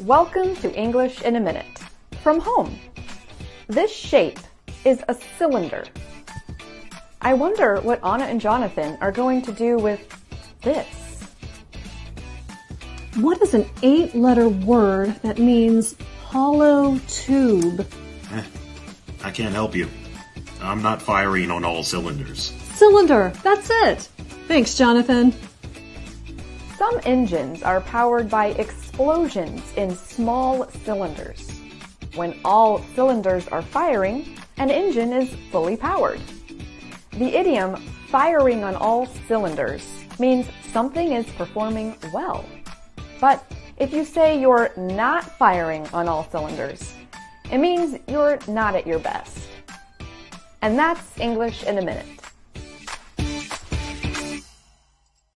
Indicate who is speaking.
Speaker 1: Welcome to English in a Minute from home. This shape is a cylinder. I wonder what Anna and Jonathan are going to do with this.
Speaker 2: What is an eight letter word that means hollow tube?
Speaker 3: I can't help you. I'm not firing on all cylinders.
Speaker 2: Cylinder, that's it. Thanks, Jonathan.
Speaker 1: Some engines are powered by explosions in small cylinders. When all cylinders are firing, an engine is fully powered. The idiom firing on all cylinders means something is performing well. But if you say you're not firing on all cylinders, it means you're not at your best. And that's English in a minute.